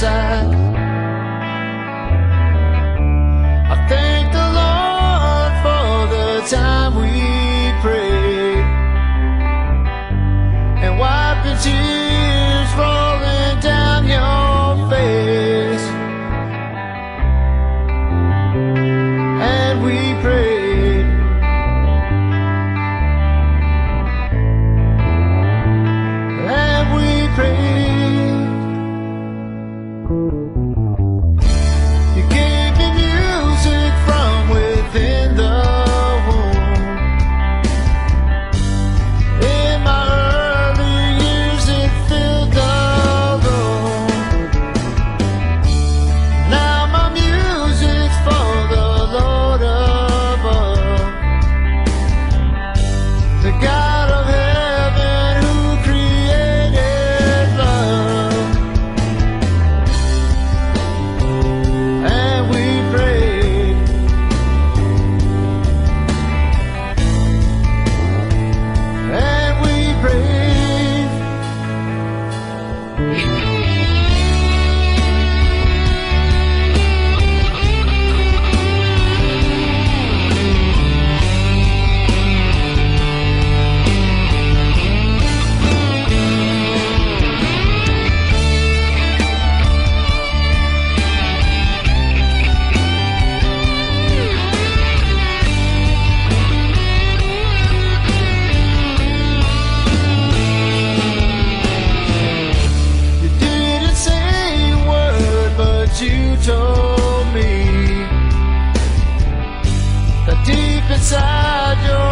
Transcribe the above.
side. inside your